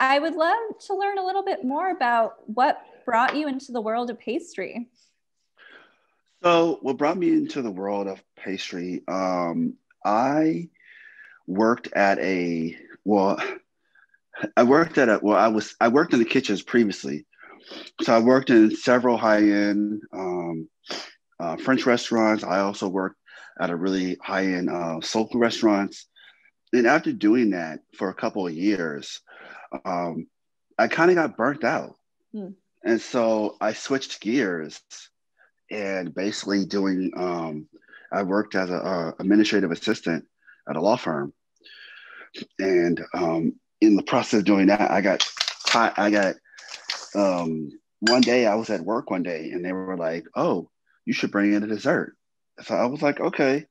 I would love to learn a little bit more about what brought you into the world of pastry. So, what brought me into the world of pastry? Um, I worked at a well, I worked at a well, I was I worked in the kitchens previously, so I worked in several high end um, uh, French restaurants. I also worked at a really high end uh, soul restaurants, and after doing that for a couple of years, um, I kind of got burnt out, hmm. and so I switched gears and basically doing. Um, I worked as a, administrative assistant at a law firm, and um, in the process of doing that, I got I got um, one day I was at work one day and they were like, "Oh, you should bring in a dessert." So I was like, "Okay,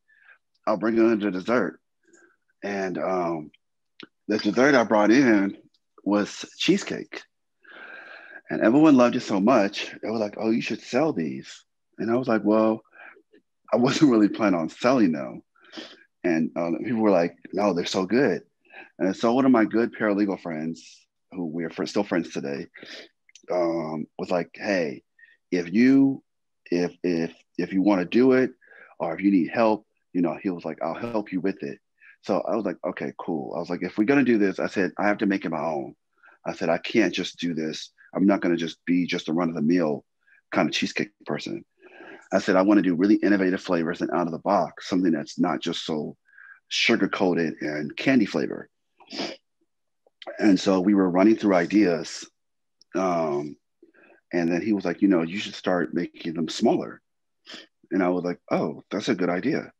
I'll bring in the dessert." And um, the dessert I brought in was cheesecake, and everyone loved it so much. They were like, "Oh, you should sell these." And I was like, "Well, I wasn't really planning on selling them." And uh, people were like, "No, they're so good." And so one of my good paralegal friends, who we are still friends today, um, was like, "Hey, if you if if if you want to do it, or if you need help, you know," he was like, "I'll help you with it." So I was like, "Okay, cool." I was like, "If we're gonna do this," I said, "I have to make it my own." I said, "I can't just do this. I'm not gonna just be just a run of the mill kind of cheesecake person." I said, "I want to do really innovative flavors and out of the box, something that's not just so sugar coated and candy flavor." And so we were running through ideas um, and then he was like, you know, you should start making them smaller. And I was like, oh, that's a good idea.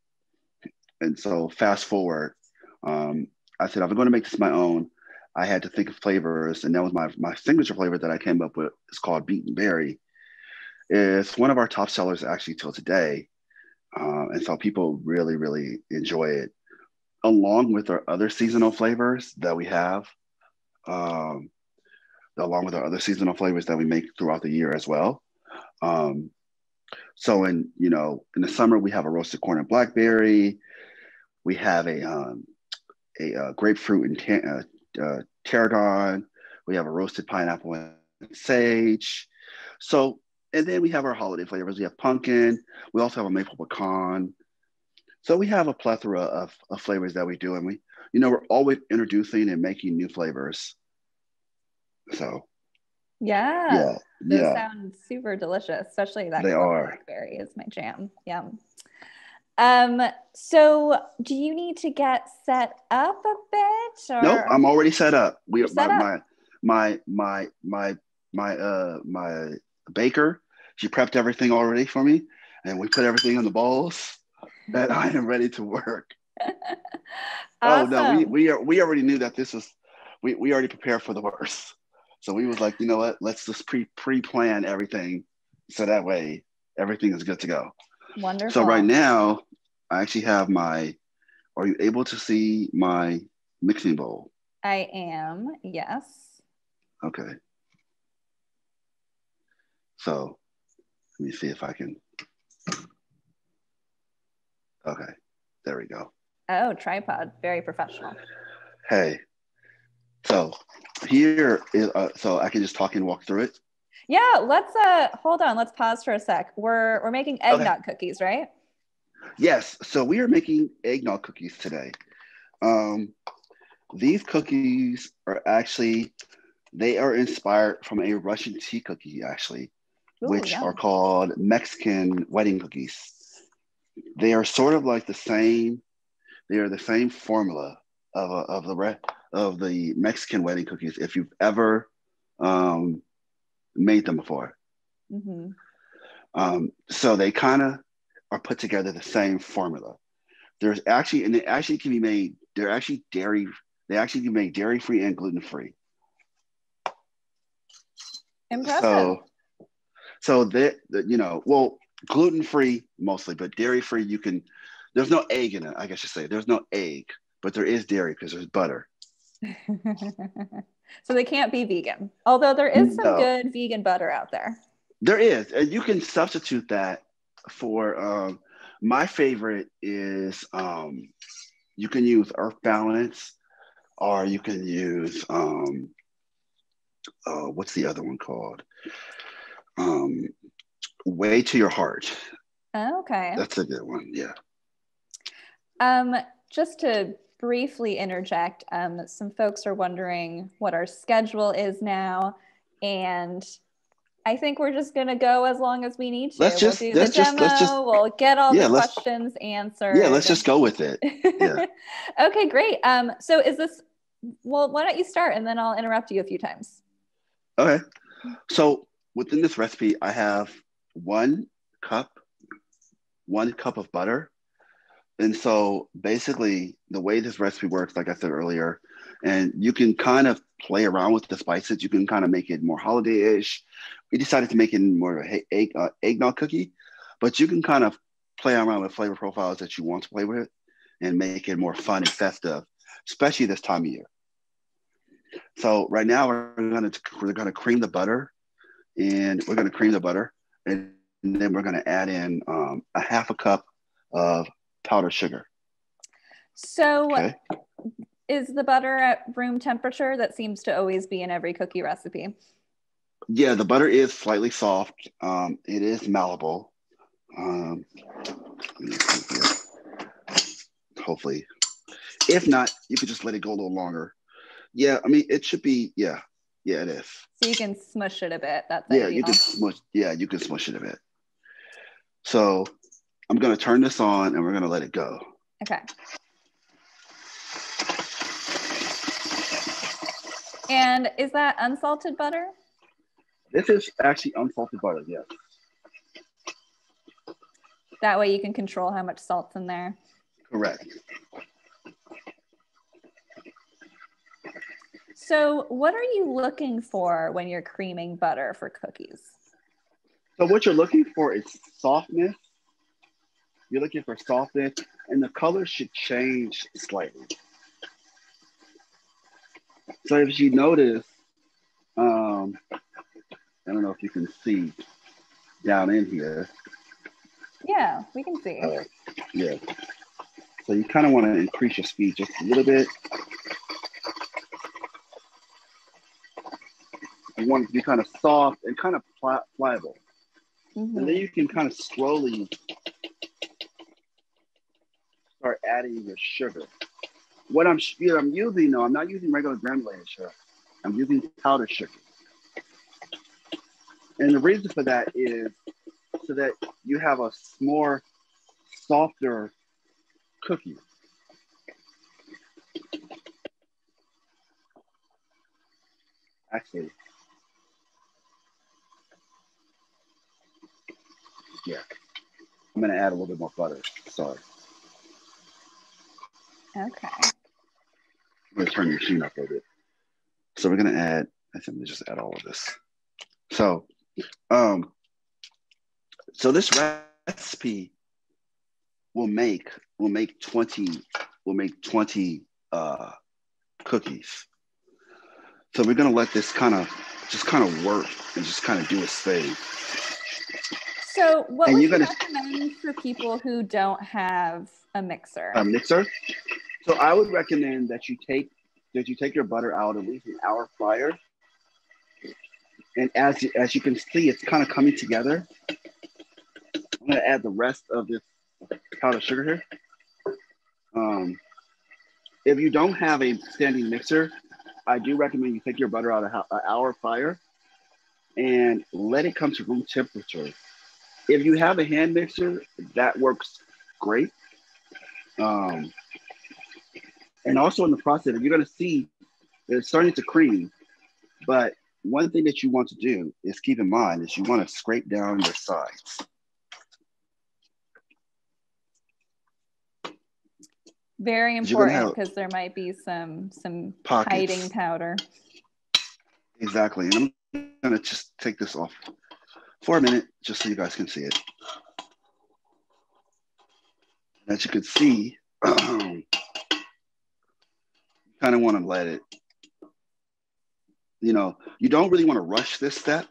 And so fast forward, um, I said, I'm going to make this my own, I had to think of flavors. And that was my, my signature flavor that I came up with. It's called Beaten Berry. It's one of our top sellers actually till today. Uh, and so people really, really enjoy it, along with our other seasonal flavors that we have. Um, along with our other seasonal flavors that we make throughout the year as well. Um, so in you know in the summer we have a roasted corn and blackberry. We have a um, a, uh, grapefruit and uh, uh, tarragon. We have a roasted pineapple and sage. So and then we have our holiday flavors. We have pumpkin. We also have a maple pecan. So we have a plethora of, of flavors that we do, and we you know we're always introducing and making new flavors. So yeah, yeah, those yeah. sound super delicious, especially that they are blackberry is my jam. Yum. Um, so do you need to get set up a bit? Or? Nope, I'm already set up. We set my, up. my my my my uh my baker, she prepped everything already for me, and we put everything in the bowls, and I am ready to work. awesome. Oh no, we we are, we already knew that this was we, we already prepared for the worst. So we was like, you know what? Let's just pre pre plan everything, so that way everything is good to go. Wonderful. So right now, I actually have my. Are you able to see my mixing bowl? I am. Yes. Okay. So let me see if I can. Okay, there we go. Oh, tripod, very professional. Hey, so here is uh, so I can just talk and walk through it. Yeah, let's uh hold on. Let's pause for a sec. We're we're making eggnog okay. cookies, right? Yes. So we are making eggnog cookies today. Um, these cookies are actually they are inspired from a Russian tea cookie, actually, Ooh, which yeah. are called Mexican wedding cookies. They are sort of like the same. They are the same formula of a, of the of the Mexican wedding cookies if you've ever um, made them before. Mm-hmm. Um, so they kind of are put together the same formula. There's actually, and they actually can be made, they're actually dairy, they actually can be made dairy free and gluten free. Impressive. So, so that, you know, well, gluten free mostly, but dairy free, you can, there's no egg in it, I guess you say. There's no egg, but there is dairy because there's butter. so they can't be vegan, although there is some no. good vegan butter out there. There is, and you can substitute that for. Um, my favorite is um, you can use Earth Balance, or you can use um, uh, what's the other one called? Um, Way to Your Heart. Okay. That's a good one. Yeah. Um, just to briefly interject, um, some folks are wondering what our schedule is now, and I think we're just gonna go as long as we need to. Let's just, we'll do let's the just, demo. let's just, we'll get all yeah, the let's- questions answered. yeah, let's just go with it. Yeah. okay, great. Um, so is this? Well, why don't you start, and then I'll interrupt you a few times. Okay. So within this recipe, I have one cup, one cup of butter. And so basically, the way this recipe works, like I said earlier, and you can kind of play around with the spices. You can kind of make it more holiday-ish. We decided to make it more of a egg, uh, eggnog cookie, but you can kind of play around with flavor profiles that you want to play with and make it more fun and festive, especially this time of year. So right now we're gonna we're gonna cream the butter, and we're gonna cream the butter, and then we're gonna add in um, a half a cup of powdered sugar. So, Okay. is the butter at room temperature? That seems to always be in every cookie recipe. Yeah, the butter is slightly soft. Um, it is malleable. Um, let me see here. hopefully, if not, you could just let it go a little longer. Yeah, I mean it should be. Yeah, yeah, it is. So you can smush it a bit. That's Yeah, ideal. you can smush. Yeah, you can smush it a bit. So I'm gonna turn this on and we're gonna let it go. Okay. And is that unsalted butter? This is actually unsalted butter. Yes. That way you can control how much salt's in there. Correct. So, what are you looking for when you're creaming butter for cookies? So what you're looking for is softness. You're looking for softness, and the color should change slightly. So if you notice, um, I don't know if you can see down in here. Yeah, we can see. Uh, yeah. So you kind of want to increase your speed just a little bit. You want it to be kind of soft and kind of pli- pliable. Mhm. And then you can kind of slowly start adding your sugar. What I'm you know, I'm using though, I'm not using regular granulated sugar. I'm using powdered sugar. And the reason for that is so that you have a more softer cookie. Actually, yeah. I'm gonna add a little bit more butter. Sorry. Okay. I'm gonna turn the machine up a bit. So we're gonna add, I think we just add all of this. So, um, so this recipe will make will make 20 will make 20 uh, cookies. So we're gonna let this kind of just kind of work and just kind of do its thing. So, what And would you gonna- recommend for people who don't have a mixer? a mixer. So I would recommend that you take that you take your butter out at least an hour prior. And as you, as you can see, it's kind of coming together. I'm gonna add the rest of this powdered sugar here. Um, if you don't have a standing mixer, I do recommend you take your butter out a- an hour prior and let it come to room temperature. If you have a hand mixer, that works great. Um, and also in the process, you're to see it's starting to cream. But one thing that you want to do is keep in mind is you want to scrape down your sides. Very important because there might be some some Pockets. hiding powder. Exactly. And I'm going to just take this off for a minute just so you guys can see it. As you can see, you kind of want to let it, you know, you don't really want to rush this step.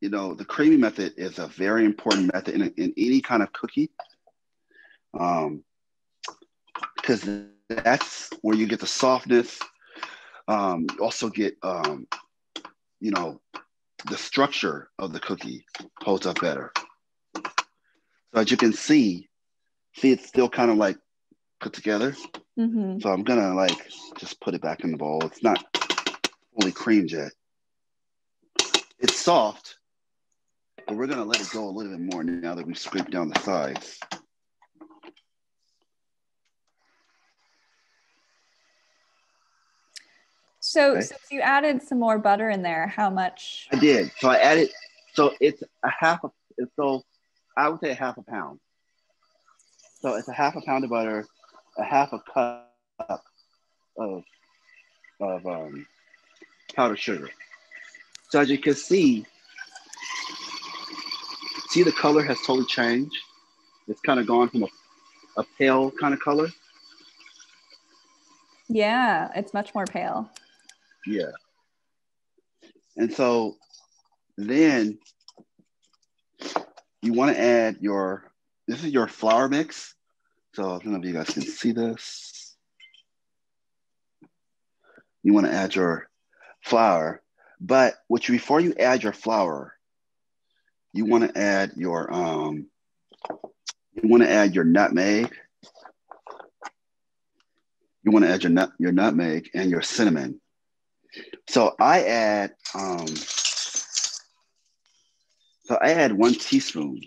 You know, the creamy method is a very important method in, in any kind of cookie. Um, because that's where you get the softness, Um, you also get, um, you know, the structure of the cookie holds up better. So as you can see, see it's still kind of like put together. Mm-hmm. So I'm gonna like just put it back in the bowl. It's not fully creamed yet. It's soft, but we're gonna let it go a little bit more now that we've scraped down the sides. So okay. since you added some more butter in there, how much? I did. So I added. So it's a half. A, so I would say a half a pound. So it's a half a pound of butter, a half a cup of of um, powdered sugar. So as you can see, see the color has totally changed. It's kind of gone from a, a pale kind of color. Yeah, it's much more pale. Yeah. And so then you want to add your, this is your flour mix. So I don't know if you guys can see this. You want to add your flour, but which before you add your flour, you want to add your um, you want to add your nutmeg. You want to add your nut your nutmeg and your cinnamon. So I add, um, so I add one teaspoon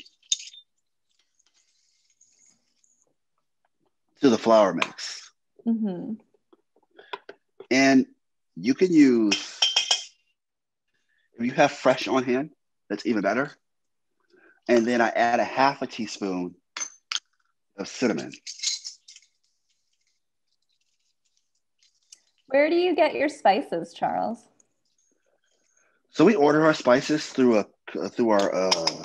to the flour mix. Mm-hmm. And you can use, if you have fresh on hand, that's even better. And then I add a half a teaspoon of cinnamon. Where do you get your spices, Charles? So we order our spices through a through our uh,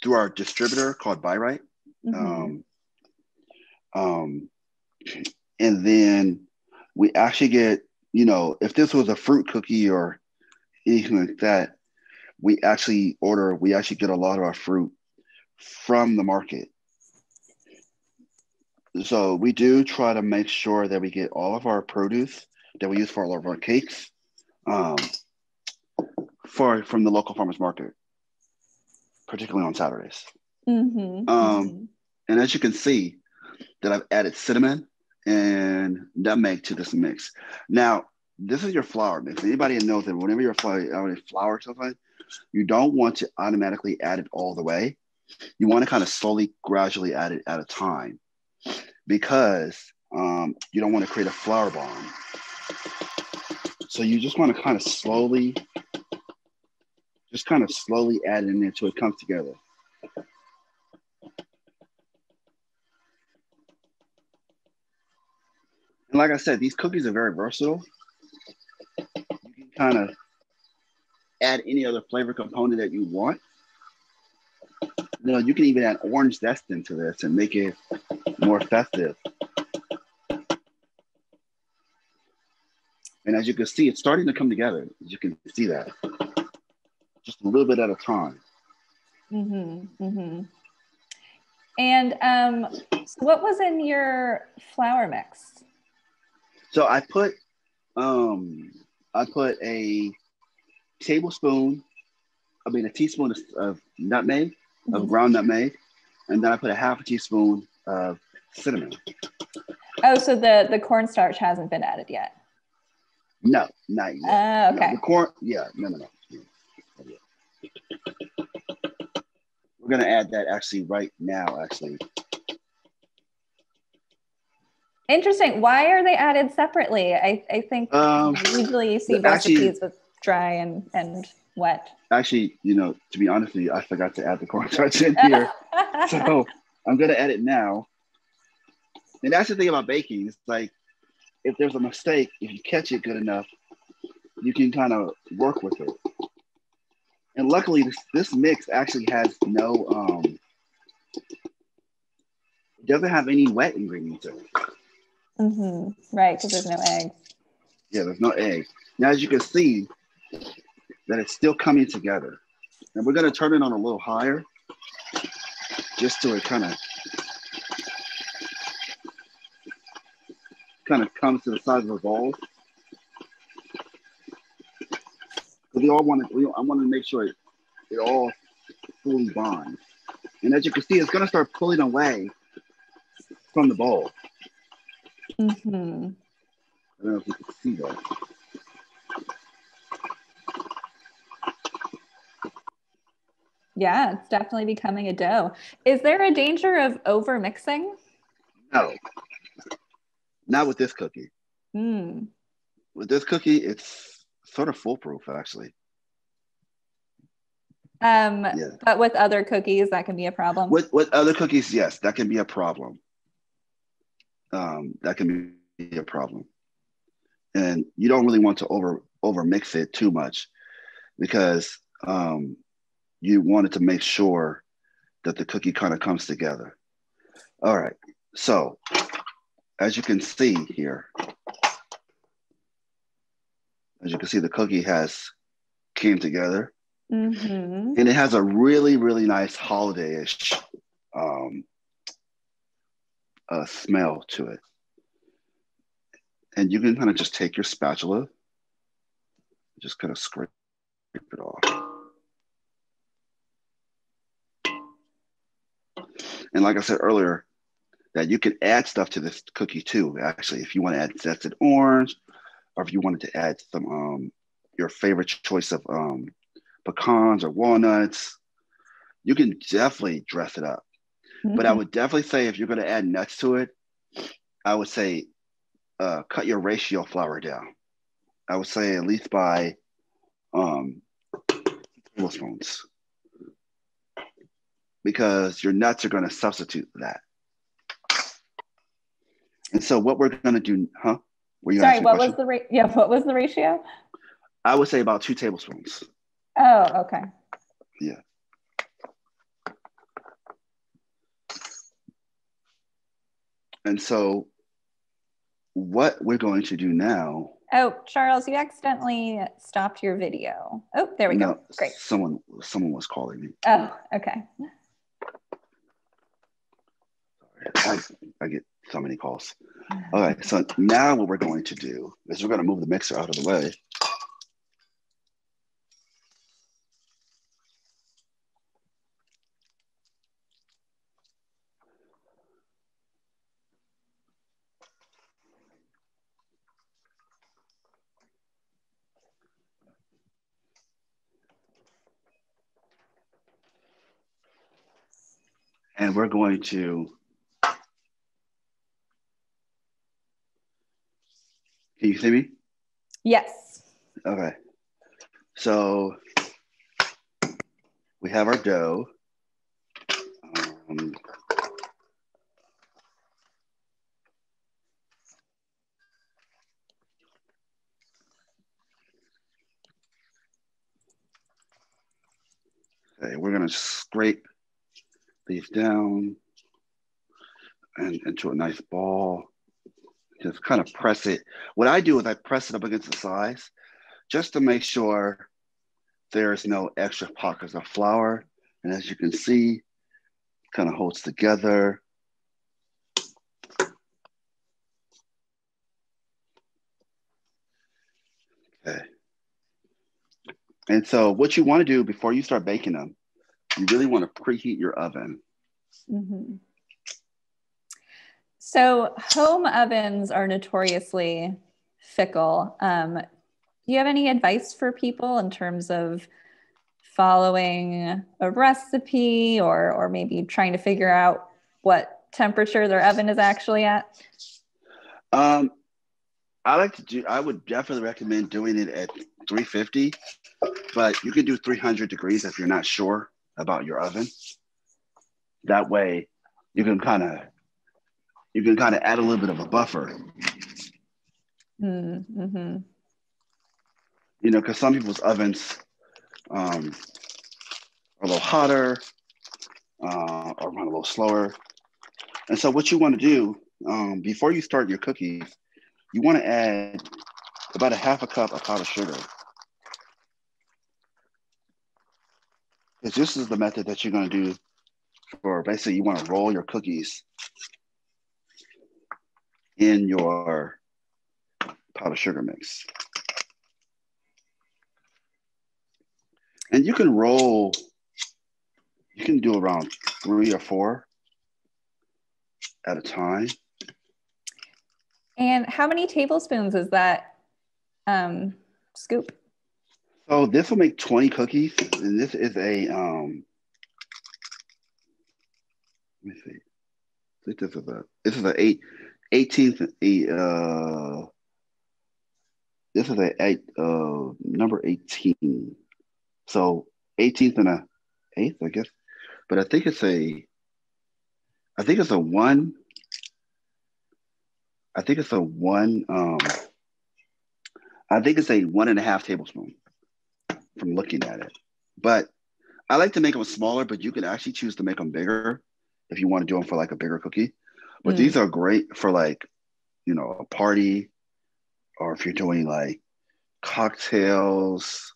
through our distributor called Bi-Rite. Mm-hmm. Um, um, and then we actually get you know if this was a fruit cookie or anything like that, we actually order we actually get a lot of our fruit from the market. So we do try to make sure that we get all of our produce that we use for all of our cakes um, for from the local farmers market, particularly on Saturdays. Mm-hmm. Um, mm-hmm. And as you can see, that I've added cinnamon and nutmeg to this mix. Now, this is your flour mix. Anybody knows that whenever you're flour, flour something, you don't want to automatically add it all the way. You want to kind of slowly, gradually add it at a time because um, you don't want to create a flour bomb. So you just want to kind of slowly, just kind of slowly add it in until it comes together. And like I said, these cookies are very versatile. You can kind of add any other flavor component that you want. You know, you can even add orange zest into this and make it more festive. And as you can see, it's starting to come together. You can see that, just a little bit at a time. Mm-hmm, mm-hmm. And um, so what was in your flour mix? So I put, um, I put a tablespoon, I mean a teaspoon of, of nutmeg, mm-hmm. of ground nutmeg, and then I put a half a teaspoon of cinnamon. Oh, so the the cornstarch hasn't been added yet. No, not yet. Uh, okay. No, the corn, yeah, no, no, no. We're gonna add that actually right now, actually. Interesting. Why are they added separately? I, I think um, usually you see recipes actually, with dry and, and wet. Actually, you know, to be honest with you, I forgot to add the cornstarch in here. so I'm gonna add it now. And that's the thing about baking. It's like if there's a mistake, if you catch it good enough, you can kind of work with it. And luckily, this, this mix actually has no, um, it doesn't have any wet ingredients in it. Mm-hmm. Right, because there's no eggs. Yeah, there's no egg. Now, as you can see, that it's still coming together. And we're going to turn it on a little higher just so it kind of kind of comes to the size of a ball. we all want to. I want to make sure it, it all fully bonds. And as you can see, it's going to start pulling away from the bowl. Mm-hmm. I don't know if you can see that. Yeah, it's definitely becoming a dough. Is there a danger of over mixing? No, not with this cookie. Hmm. With this cookie, it's sort of foolproof, actually. Um, Yeah. But with other cookies, that can be a problem. With with other cookies, yes, that can be a problem. Um, that can be a problem, and you don't really want to over over mix it too much, because um, you wanted to make sure that the cookie kind of comes together. All right, so as you can see here, as you can see, the cookie has came together. Hmm and it has a really really nice holiday-ish um, uh, smell to it and you can kind of just take your spatula just kind of scrape it off and like i said earlier that you can add stuff to this cookie too actually if you want to add zested orange or if you wanted to add some um, your favorite choice of um, pecans or walnuts. You can definitely dress it up. But I would definitely say if you're going to add nuts to it, I would say uh, cut your ratio flour down. I would say at least by um, tablespoons because your nuts are going to substitute that. And so what we're going to do, huh? Sorry, what was the ra- yeah? What was the ratio? I would say about two tablespoons. Oh, okay. And so what we're going to do now. Oh, Charles, you accidentally stopped your video. Oh, there we no, go. Great. Someone someone was calling me. Oh, okay. I, I get so many calls. All right. So now what we're going to do is we're going to move the mixer out of the way. And we're going to. Can you see me? Yes. Okay. So we have our dough. Um, okay, we're gonna scrape these down and into a nice ball. Just kind of press it. What I do is I press it up against the sides just to make sure there's no extra pockets of flour. And as you can see, kind of holds together. Okay. And so what you want to do before you start baking them, you really want to preheat your oven. hmm So home ovens are notoriously fickle. Um, do you have any advice for people in terms of following a recipe or or maybe trying to figure out what temperature their oven is actually at? Um, I like to do. I would definitely recommend doing it at 350, but you can do 300 degrees if you're not sure about your oven. That way, you can kind of you can kind of add a little bit of a buffer. Mm-hmm. You know, because some people's ovens um, are a little hotter uh, or run a little slower. And so, what you want to do um, before you start your cookies, you want to add about a half a cup of powdered sugar. Because this is the method that you're going to do for basically you want to roll your cookies in your powdered sugar mix. And you can roll, you can do around three or four at a time. And how many tablespoons is that um, scoop? So this will make 20 cookies. And this is a, um, let me see. I think this is a, this is a eight, 18th, uh, this is a eight, uh, number 18. So 18th and a eighth, I guess. But I think it's a, I think it's a one. I think it's a one. Um, I think it's a one and a half tablespoon from looking at it. But I like to make them smaller, but you can actually choose to make them bigger if you want to do them for like a bigger cookie. But mm. these are great for like, you know, a party or if you're doing like cocktails,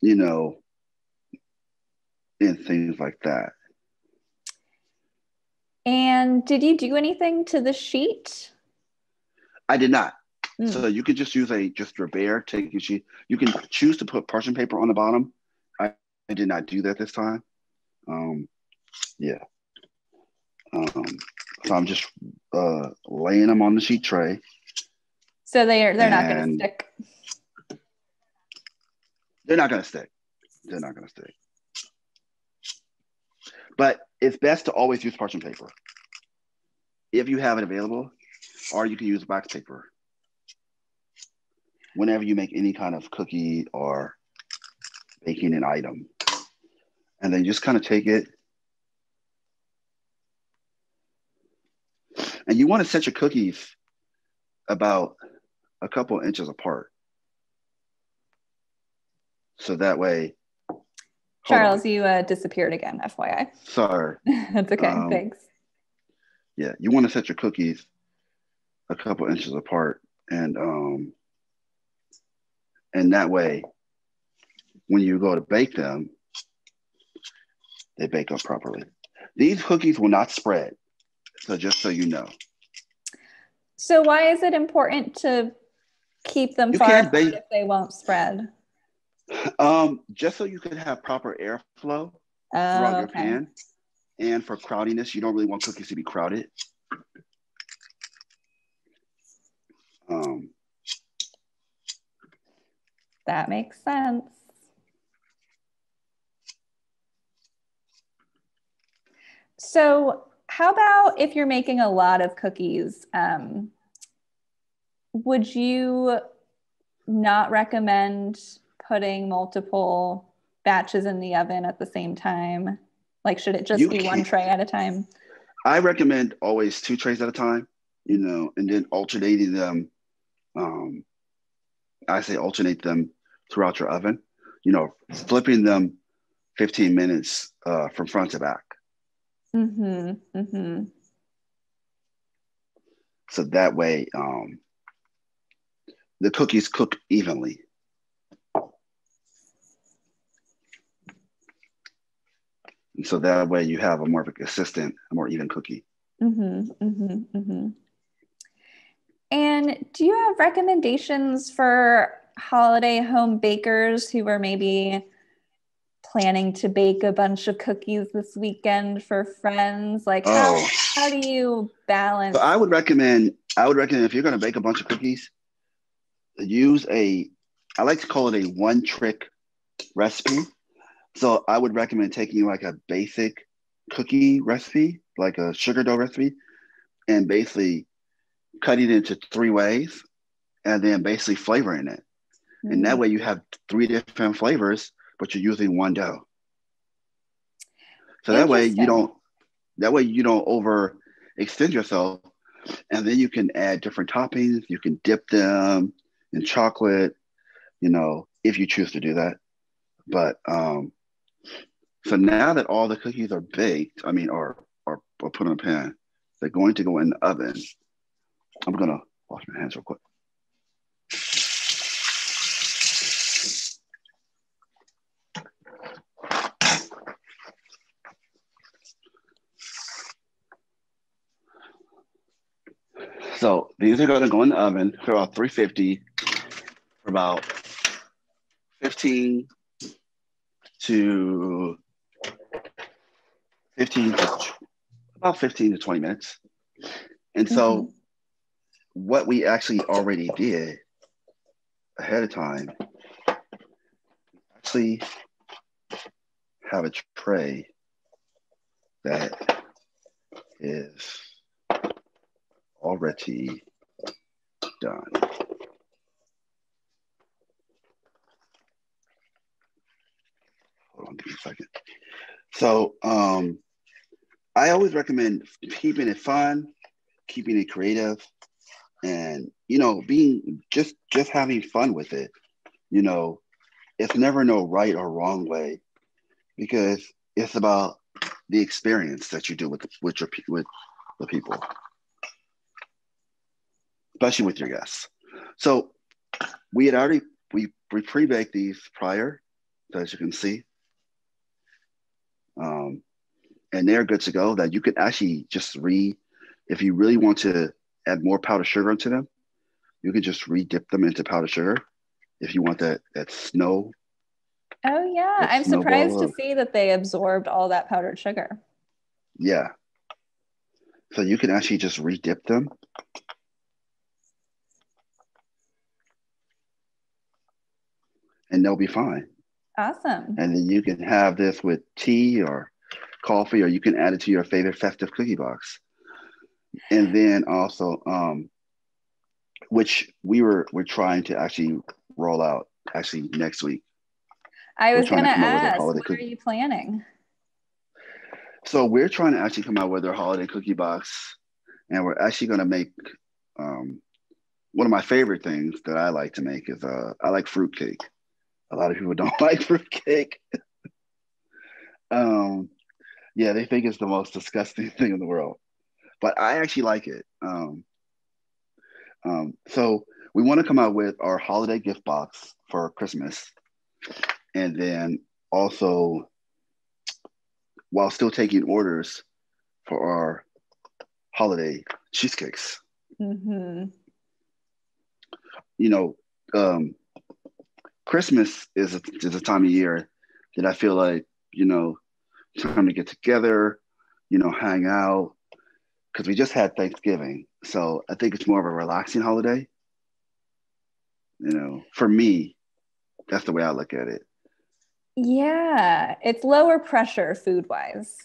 you know, and things like that. And did you do anything to the sheet? I did not. Mm. So you can just use a just your bare take your sheet. You can choose to put parchment paper on the bottom. I, I did not do that this time. Um, yeah. Um, so I'm just uh, laying them on the sheet tray. So they are they're not going to stick. They're not going to stick. They're not going to stick. But it's best to always use parchment paper if you have it available, or you can use wax paper whenever you make any kind of cookie or baking an item. And then just kind of take it. And you want to set your cookies about a couple inches apart. So that way. Charles, you uh, disappeared again, FYI. Sorry. That's okay. Um, Thanks. Yeah, you want to set your cookies a couple inches apart, and um, and that way, when you go to bake them, they bake up properly. These cookies will not spread, so just so you know. So why is it important to keep them you far apart if they won't spread? Um, just so you can have proper airflow oh, throughout your pan. And for crowdiness, you don't really want cookies to be crowded. Um, that makes sense. So how about if you're making a lot of cookies? Um, would you not recommend putting multiple batches in the oven at the same time? Like, should it just you be one tray at a time? I recommend always two trays at a time, you know, and then alternating them. Um, I say alternate them throughout your oven, you know, flipping them 15 minutes uh, from front to back. Mm-hmm. Mm-hmm. So that way, um, the cookies cook evenly. And so that way you have a more of a consistent, a more even cookie. Mm-hmm, mm-hmm, mm-hmm. And do you have recommendations for holiday home bakers who are maybe planning to bake a bunch of cookies this weekend for friends? Like how, oh. how do you balance? So I would recommend I would recommend if you're going to bake a bunch of cookies, use a, I like to call it a one trick recipe. So I would recommend taking like a basic cookie recipe, like a sugar dough recipe, and basically cutting it into three ways and then basically flavoring it. Mm-hmm. And that mm. way you have three different flavors, but you're using one dough. So that way you don't that way you don't over extend yourself. And then you can add different toppings, you can dip them, in chocolate, you know, if you choose to do that. But um, so now that all the cookies are baked, I mean, or, or, or put in a pan, they're going to go in the oven. I'm gonna wash my hands real quick. So these are going to go in the oven for about 350 for about 15 to 15 to about 15 to 20 minutes. And so mm-hmm. What we actually already did ahead of time, actually have a tray that is already done. Hold on, give me a second. So um, I always recommend keeping it fun, keeping it creative, and you know, being just just having fun with it. You know, it's never no right or wrong way because it's about the experience that you do with with your with the people, especially with your guests. So we had already we we pre-baked these prior, as you can see, um, and they're good to go. That you could actually just re, if you really want to add more powdered sugar into them, you can just re-dip them into powdered sugar. If you want that that snow Oh yeah, I'm surprised to see that they absorbed all that powdered sugar. Yeah. So you can actually just redip them. And they'll be fine. Awesome. And then you can have this with tea or coffee, or you can add it to your favorite festive cookie box. And then also, um, which we were we're trying to actually roll out actually next week. I was going to ask, what cookie. are you planning? So we're trying to actually come out with our holiday cookie box, and we're actually going to make um, one of my favorite things that I like to make is uh, I like fruit cake. A lot of people don't like fruit cake. um, yeah, they think it's the most disgusting thing in the world, but I actually like it. Um, um, so we want to come out with our holiday gift box for Christmas and then also while still taking orders for our holiday cheesecakes. Mm-hmm. You know, um, Christmas is a, is a time of year that I feel like you know time to get together, you know, hang out because we just had Thanksgiving, so I think it's more of a relaxing holiday. You know, for me, that's the way I look at it. Yeah, it's lower pressure food wise.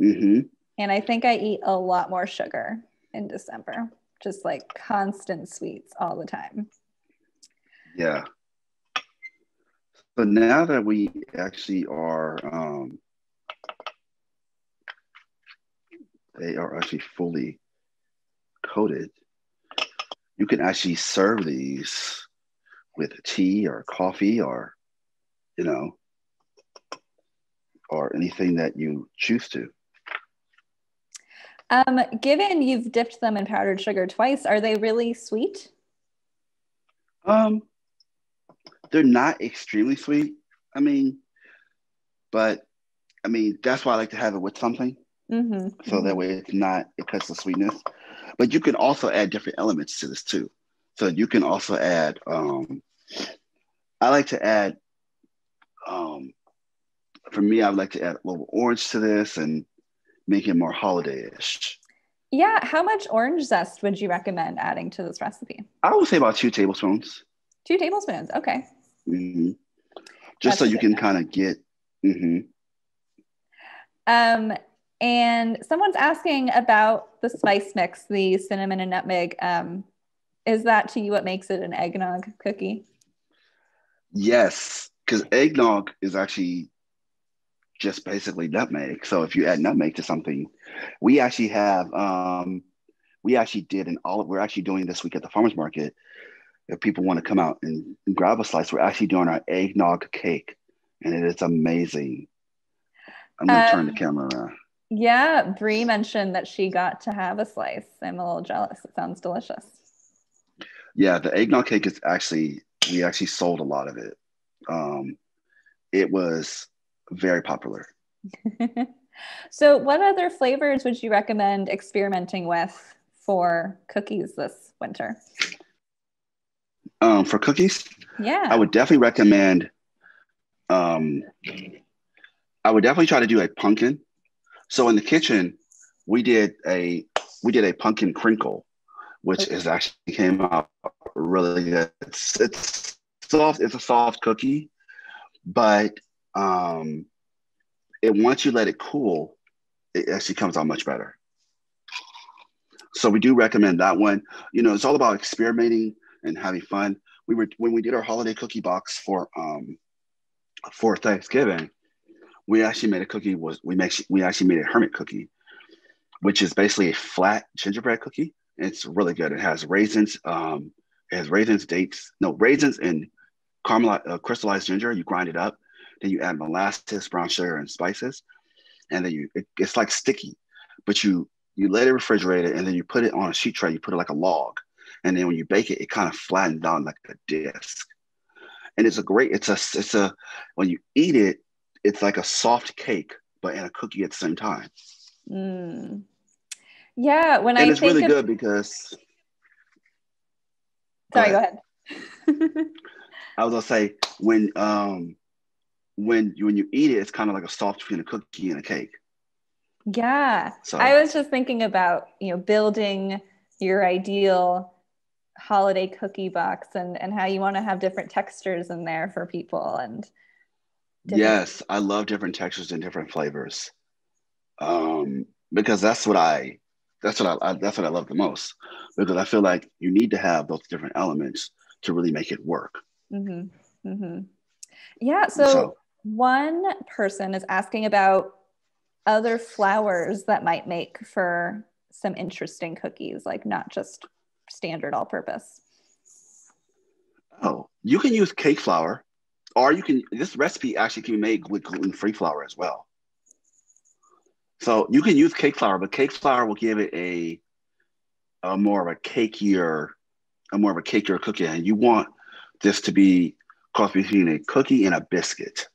Mm-hmm. And I think I eat a lot more sugar in December, just like constant sweets all the time. Yeah. So now that we actually are, um, they are actually fully coated, you can actually serve these with tea or coffee or you know, or anything that you choose to. Um, given you've dipped them in powdered sugar twice, are they really sweet? Um, they're not extremely sweet. I mean, but I mean that's why I like to have it with something, mm-hmm. so that way it's not it cuts the sweetness. But you can also add different elements to this too. So you can also add. Um, I like to add um, for me, I'd like to add a little orange to this and make it more holiday-ish. Yeah, how much orange zest would you recommend adding to this recipe? I would say about two tablespoons. Two tablespoons, okay. Mm-hmm. Just That's so you can kind of get. Mm-hmm. Um, and someone's asking about the spice mix, the cinnamon and nutmeg. Um, is that to you what makes it an eggnog cookie? Yes, because eggnog is actually just basically nutmeg. So if you add nutmeg to something, we actually have um, we actually did an all we're actually doing this week at the farmers market. If people want to come out and, and grab a slice, we're actually doing our eggnog cake, and it is amazing. I'm gonna um, turn the um, camera around. Yeah, Brie mentioned that she got to have a slice. I'm a little jealous. It sounds delicious. Yeah, the eggnog cake is actually we actually sold a lot of it um, it was very popular. so, what other flavors would you recommend experimenting with for cookies this winter? Um, for cookies, Yeah. I would definitely recommend. Um, I would definitely try to do a pumpkin. So in the kitchen, we did a we did a pumpkin crinkle, which Okay. is actually came out really good. It's, it's soft. It's a soft cookie, but um, it once you let it cool, it actually comes out much better. So we do recommend that one. You know, it's all about experimenting and having fun. We were when we did our holiday cookie box for um for Thanksgiving, we actually made a cookie was we make we actually made a hermit cookie, which is basically a flat gingerbread cookie. It's really good. It has raisins, um, it has raisins, dates, no raisins and caramel uh, crystallized ginger. You grind it up, then you add molasses, brown sugar, and spices, and then you it, it's like sticky, but you you let it refrigerate it, and then you put it on a sheet tray. You put it like a log, and then when you bake it, it kind of flattens down like a disc. And it's a great. It's a it's a when you eat it, it's like a soft cake, but in a cookie at the same time. Mm. Yeah. When and I it's think really of, good because sorry, Go go ahead. I was gonna say when um when you when you eat it, it's kind of like a soft between a cookie and a cake. yeah. So I was just thinking about, you know, building your ideal holiday cookie box and, and how you want to have different textures in there for people and yes, I love different textures and different flavors. Um, because that's what I that's what I, I that's what I love the most. Because I feel like you need to have those different elements to really make it work. Mm-hmm. Mm-hmm. Yeah. So, So- one person is asking about other flours that might make for some interesting cookies, like not just standard all purpose. Oh, you can use cake flour, or you can. This recipe actually can be made with gluten-free flour as well. So you can use cake flour, but cake flour will give it a, a more of a cakier, a more of a cakier cookie, and you want this to be cross between a cookie and a biscuit,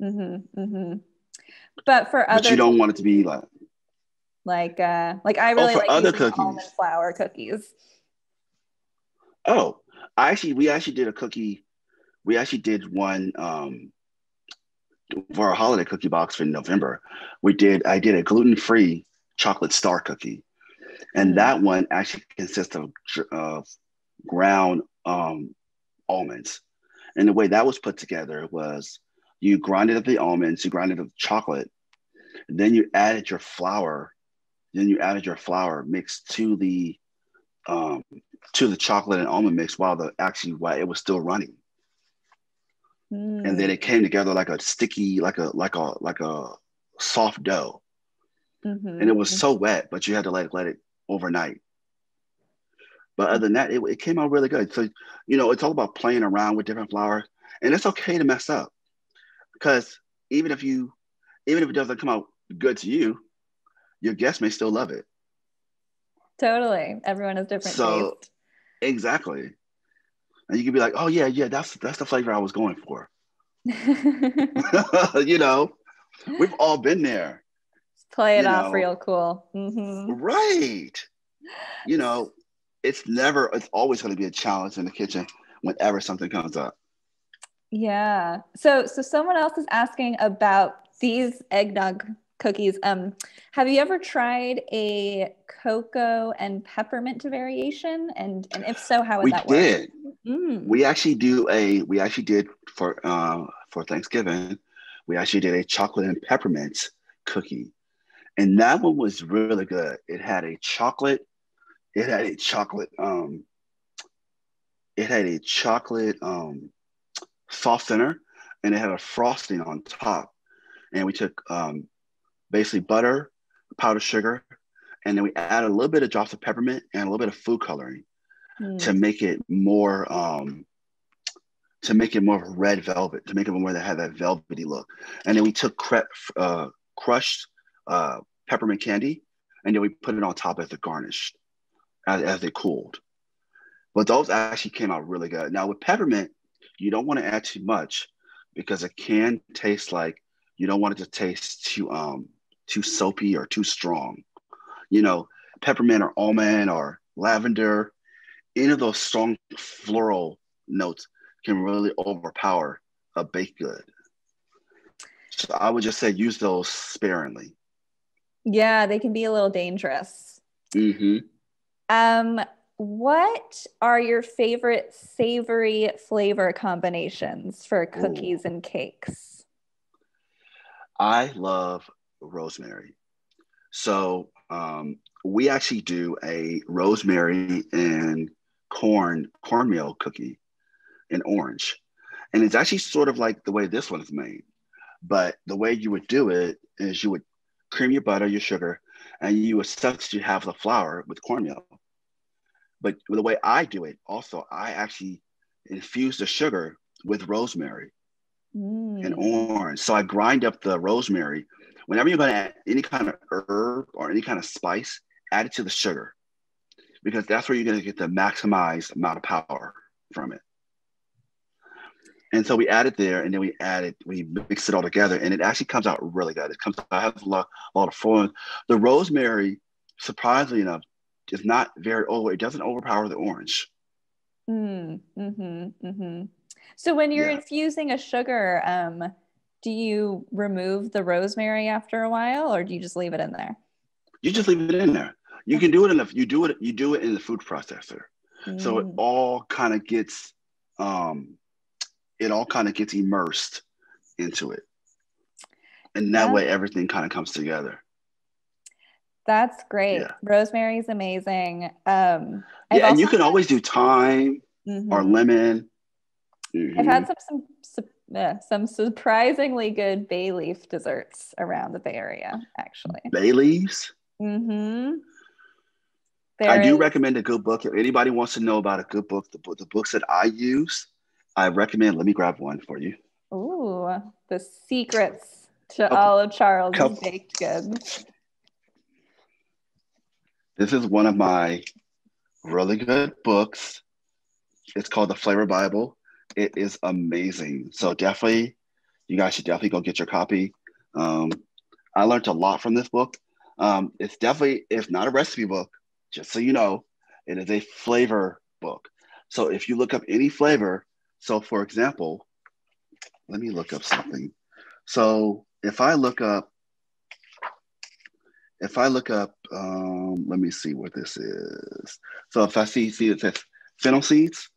Mm-hmm, mm-hmm. But for other, but you don't want it to be like. like, uh, like I really for like other cookies. almond flour cookies. Oh, I actually we actually did a cookie. We actually did one um, for our holiday cookie box for November. We did I did a gluten free chocolate star cookie, and Mm. that one actually consists of of ground um, almonds. And the way that was put together was you grinded up the almonds, you grinded up the chocolate, then you added your flour, then you added your flour mixed to the um, to the chocolate and almond mix while the actually while it was still running, and then it came together like a sticky, like a like a like a soft dough, Mhm, and it was so wet, but you had to let let it overnight. But other than that, it, it came out really good. So you know, it's all about playing around with different flour, and it's okay to mess up because even if you even if it doesn't come out good to you, your guests may still love it. totally. Everyone has different So- taste. Exactly. And you can be like, oh yeah, yeah, that's that's the flavor I was going for. you know, we've all been there. Play it You off know. real cool. hmm Right. You know, it's never, it's always going to be a challenge in the kitchen whenever something comes up. Yeah. So so someone else is asking about these eggnog cookies. Um, have you ever tried a cocoa and peppermint variation? And and if so, how would we that work? did. Mm. We actually do a, we actually did for, uh, for Thanksgiving, we actually did a chocolate and peppermint cookie. And that one was really good. It had a chocolate, it had a chocolate, um, it had a chocolate um, soft center and it had a frosting on top. And we took um, basically butter, powdered sugar, and then we add a little bit of drops of peppermint and a little bit of food coloring Mm. to make it more um, to make it more of a red velvet, to make it more that had that velvety look. And then we took cre- uh, crushed uh, peppermint candy, and then we put it on top as a garnish as, as they cooled. But those actually came out really good. Now with peppermint, you don't want to add too much because it can taste like you don't want it to taste too um too soapy or too strong. You know, peppermint or almond or lavender, any of those strong floral notes can really overpower a baked good. So I would just say use those sparingly. Yeah, they can be a little dangerous. Mm-hmm. Um, what are your favorite savory flavor combinations for cookies Ooh. and cakes? I love rosemary. So um, we actually do a rosemary and corn cornmeal cookie in orange. And it's actually sort of like the way this one is made. But the way you would do it is you would cream your butter, your sugar, and you would substitute half the flour with cornmeal. But the way I do it, also, I actually infuse the sugar with rosemary mm. and orange. So I grind up the rosemary. Whenever you're going to add any kind of herb or any kind of spice, add it to the sugar because that's where you're going to get the maximized amount of power from it. And so we add it there, and then we add it, we mix it all together, and it actually comes out really good. It comes out has a lot, a lot of fun. The rosemary, surprisingly enough, is not very over. It doesn't overpower the orange. Mm, mm-hmm, mm-hmm. So when you're yeah. infusing a sugar, um, do you remove the rosemary after a while, or do you just leave it in there? You just leave it in there. You can do it in the you do it you do it in the food processor, mm. so it mm. all kind of gets um, it all kind of gets immersed into it, and that yeah. way everything kind of comes together. That's great. Yeah. Rosemary's amazing. Um, I've yeah, and you can always do thyme mm-hmm. or lemon. Mm-hmm. I've had some some uh, some surprisingly good bay leaf desserts around the Bay Area, actually. Bay leaves. Mm-hmm. There I do is... recommend a good book. If anybody wants to know about a good book, the, the books that I use, I recommend. Let me grab one for you. Ooh, the secrets to okay. all of Charles's baked goods. This is one of my really good books. It's called The Flavor Bible. It is amazing. So definitely, you guys should definitely go get your copy. Um, I learned a lot from this book. Um, it's definitely, it's not a recipe book, just so you know, it is a flavor book. So if you look up any flavor, so for example, let me look up something. So if I look up if I look up, um, let me see what this is. So if I see, see it says fennel seeds,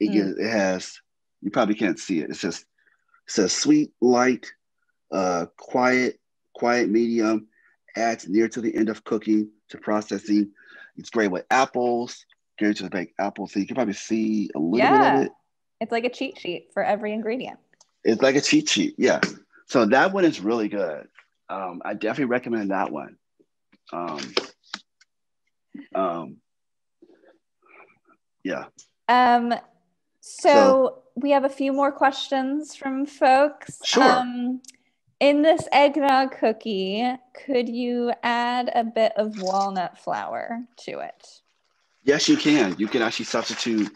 it, mm. it has, you probably can't see it. It says, it says sweet, light, uh, quiet, quiet, medium, adds near to the end of cooking to processing. It's great with apples, great to bake apples. So you can probably see a little yeah. bit of it. It's like a cheat sheet for every ingredient. It's like a cheat sheet, yeah. So that one is really good. Um, I definitely recommend that one. Um, um, yeah. Um, so, so, we have a few more questions from folks. Sure. Um, in this eggnog cookie, could you add a bit of walnut flour to it? Yes, you can. You can actually substitute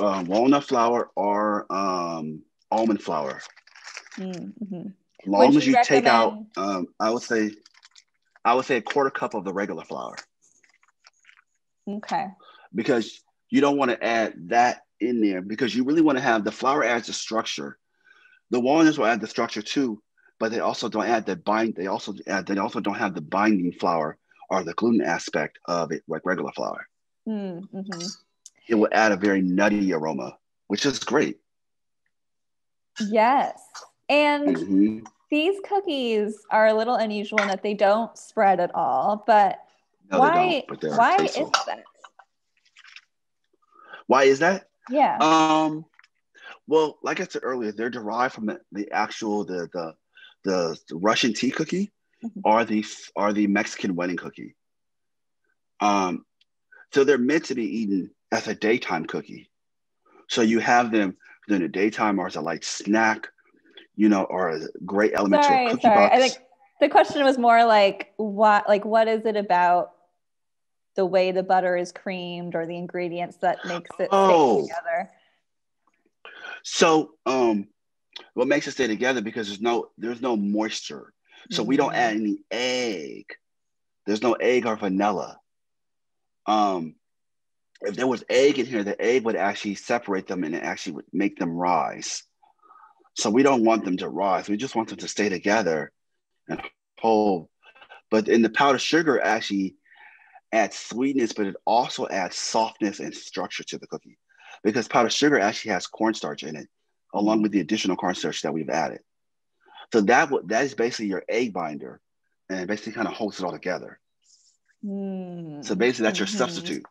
uh, walnut flour or um, almond flour. Mm-hmm. As long as you, you take out, um, I would say I would say a quarter cup of the regular flour. Okay. Because you don't want to add that in there because you really want to have the flour adds the structure. The walnuts will add the structure too, but they also don't add the bind. They also add. They also don't have the binding flour or the gluten aspect of it like regular flour. Mm-hmm. It will add a very nutty aroma, which is great. Yes, and mm-hmm. These cookies are a little unusual in that they don't spread at all, but no, why but why is that? Why is that? Yeah. Um well, like I said earlier, they're derived from the, the actual the, the the Russian tea cookie mm-hmm. or the or the Mexican wedding cookie. Um so they're meant to be eaten as a daytime cookie. So you have them during the daytime or as a light snack you know, or a great element sorry, to a cookie sorry. box. I think the question was more like what like what is it about the way the butter is creamed or the ingredients that makes it oh. stay together? So um what makes it stay together because there's no there's no moisture. So mm-hmm. we don't add mm. any egg. There's no egg or vanilla. Um if there was egg in here, the egg would actually separate them and it actually would make them rise. So we don't want them to rise. We just want them to stay together and hold. But in the powdered sugar actually adds sweetness, but it also adds softness and structure to the cookie because powdered sugar actually has cornstarch in it, along with the additional cornstarch that we've added. So that that is basically your egg binder, and it basically kind of holds it all together. Mm. So basically, that's your mm-hmm. substitute.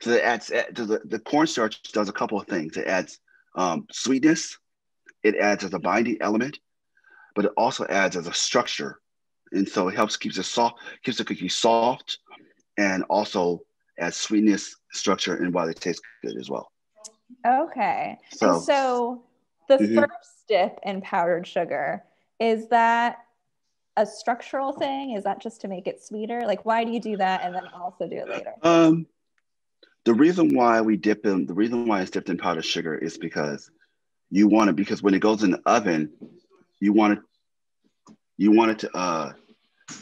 So it adds the, the cornstarch does a couple of things. It adds um, sweetness, it adds as a binding element, but it also adds as a structure, and so it helps keeps it soft, keeps the cookie soft, and also as sweetness, structure, and why it tastes good as well. Okay. So, and so the mm-hmm. first dip in powdered sugar is that a structural thing? Is that just to make it sweeter? Like, why do you do that and then also do it later? Um, the reason why we dip in, the reason why it's dipped in powdered sugar is because you want it, because when it goes in the oven, you want it, you want it to, uh,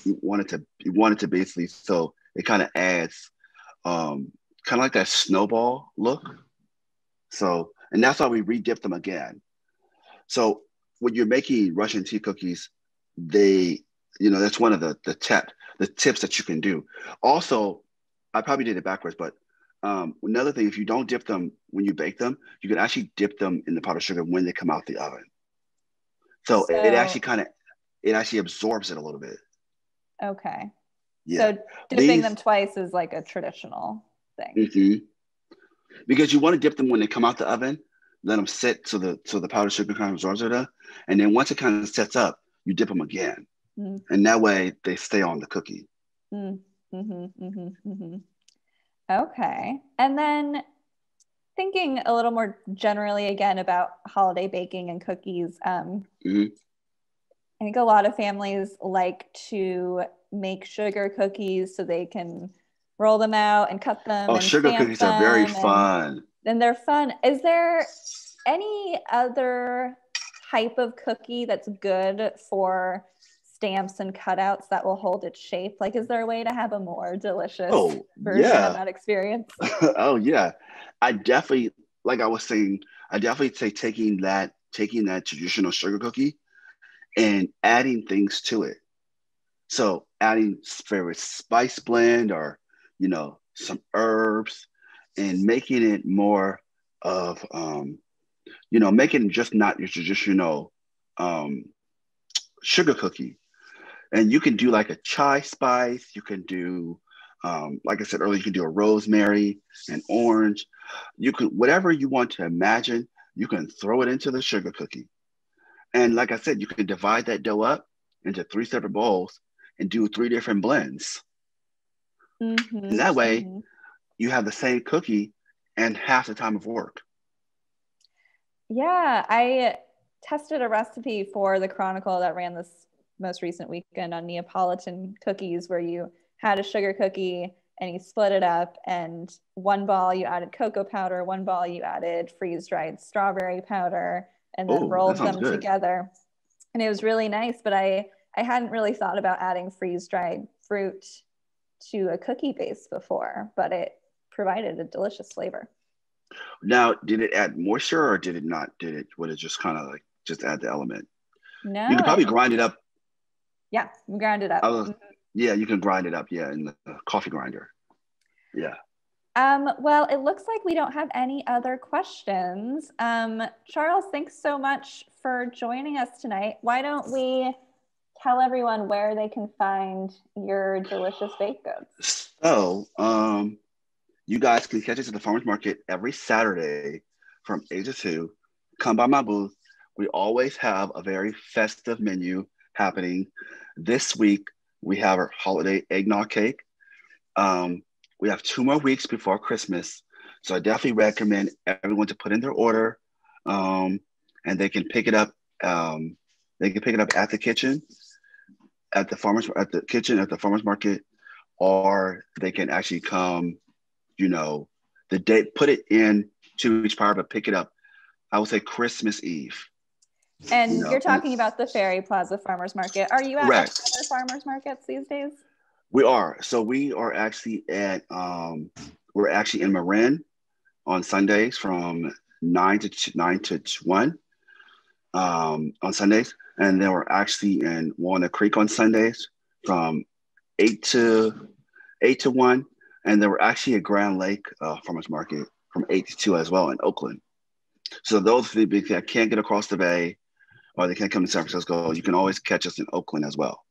you want it to, you want it to basically, so it kind of adds, um, kind of like that snowball look. So, and that's why we re-dip them again. So when you're making Russian tea cookies, they, you know, that's one of the the tip, the tips that you can do. Also, I probably did it backwards, but um, another thing, if you don't dip them when you bake them, you can actually dip them in the powdered sugar when they come out the oven. So, so it actually kind of, it actually absorbs it a little bit. Okay. Yeah. So dipping These, them twice is like a traditional thing. Mm-hmm. Because you want to dip them when they come out the oven, let them sit so the so the powdered sugar kind of absorbs it, and then once it kind of sets up, you dip them again, mm. and that way they stay on the cookie. Mm. Mm-hmm, mm-hmm, mm-hmm. Okay. And then thinking a little more generally again about holiday baking and cookies, um, mm-hmm. I think a lot of families like to make sugar cookies so they can roll them out and cut them. Oh, sugar cookies are very fun. And they're fun. Is there any other type of cookie that's good for stamps and cutouts that will hold its shape? Like, is there a way to have a more delicious oh, version yeah. of that experience? oh yeah, I definitely, like I was saying, I definitely say taking that, taking that traditional sugar cookie, and adding things to it. So adding favorite spice blend or you know some herbs, and making it more of um, you know making just not your traditional um, sugar cookie and you can do like a chai spice. You can do, um, like I said earlier, you can do a rosemary and orange. You can whatever you want to imagine. You can throw it into the sugar cookie, and like I said, you can divide that dough up into three separate bowls and do three different blends. Mm-hmm. That way, mm-hmm. you have the same cookie and half the time of work. Yeah, I tested a recipe for the Chronicle that ran this most recent weekend on Neapolitan cookies, where you had a sugar cookie and you split it up, and one ball you added cocoa powder, one ball you added freeze dried strawberry powder, and then Ooh, rolled them good. together. And it was really nice, but I I hadn't really thought about adding freeze dried fruit to a cookie base before, but it provided a delicious flavor. Now, did it add moisture or did it not? Did it would it just kind of like just add the element? No. You could probably grind it up yeah, grind it up. Was, mm-hmm. yeah, you can grind it up. Yeah, in the coffee grinder. Yeah. Um, well, it looks like we don't have any other questions. Um, Charles, thanks so much for joining us tonight. Why don't we tell everyone where they can find your delicious baked goods? So, um, you guys can catch us at the farmers market every Saturday from 8 to 2. Come by my booth. We always have a very festive menu happening. This week, we have our holiday eggnog cake. Um, we have two more weeks before Christmas. So I definitely recommend everyone to put in their order um, and they can pick it up. Um, they can pick it up at the kitchen, at the farmers at the kitchen at the farmers market, or they can actually come, you know, the day put it in to each part, but pick it up. I would say Christmas Eve. And you are talking about the Ferry Plaza Farmers Market. Are you at correct. other farmers markets these days? We are. So we are actually at um, we're actually in Marin on Sundays from nine to nine to one um, on Sundays, and they we're actually in Walnut Creek on Sundays from eight to eight to one, and then we're actually at Grand Lake uh, Farmers Market from eight to two as well in Oakland. So those people that can't get across the bay or they can't come to San Francisco, you can always catch us in Oakland as well.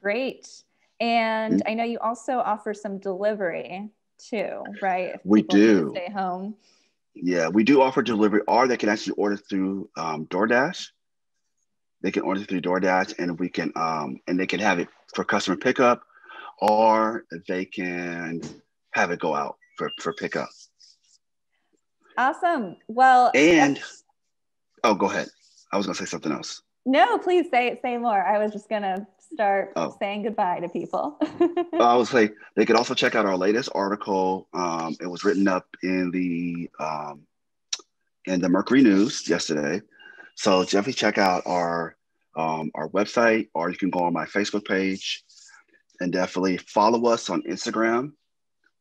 Great. And mm-hmm. I know you also offer some delivery too, right? If we do. Stay home. Yeah, we do offer delivery, or they can actually order through um, DoorDash. They can order through DoorDash, and we can um, and they can have it for customer pickup, or they can have it go out for for pickup. Awesome. Well, and oh, go ahead. I was gonna say something else. No, please say say more. I was just gonna start oh. saying goodbye to people. I would say they could also check out our latest article. Um, it was written up in the um, in the Mercury News yesterday. So definitely check out our um, our website, or you can go on my Facebook page, and definitely follow us on Instagram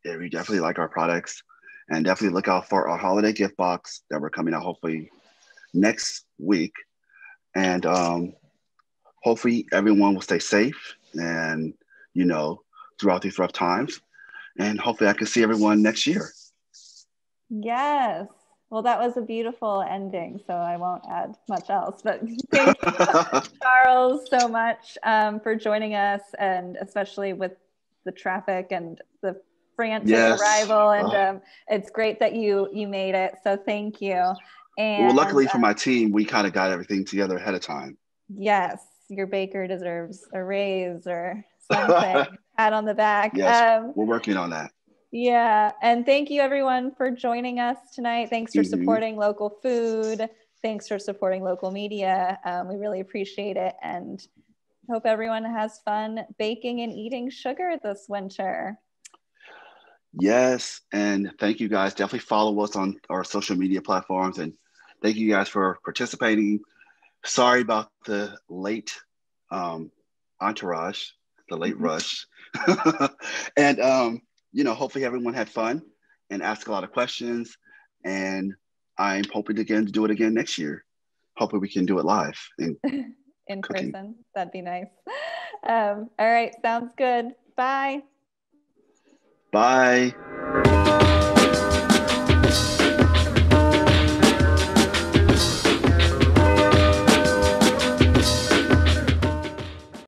if you definitely like our products, and definitely look out for our holiday gift box that we're coming out hopefully next week. And um, hopefully everyone will stay safe and, you know, throughout these rough times. And hopefully I can see everyone next year. Yes. Well, that was a beautiful ending, so I won't add much else. But thank you, Charles, so much um, for joining us, and especially with the traffic and the frantic yes. arrival. And oh. um, it's great that you you made it. So thank you. And well, luckily for my team, we kind of got everything together ahead of time. Yes, your baker deserves a raise or something. Pat on the back. Yes, um, we're working on that. Yeah, and thank you everyone for joining us tonight. Thanks for supporting local food. Thanks for supporting local media. Um, we really appreciate it, and hope everyone has fun baking and eating sugar this winter. Yes, and thank you guys. Definitely follow us on our social media platforms and thank you guys for participating. Sorry about the late um, entourage, the late mm-hmm. rush. and, um, you know, hopefully everyone had fun and asked a lot of questions. And I'm hoping again to do it again next year. Hopefully we can do it live in, in person. That'd be nice. Um, all right, sounds good. Bye. Bye.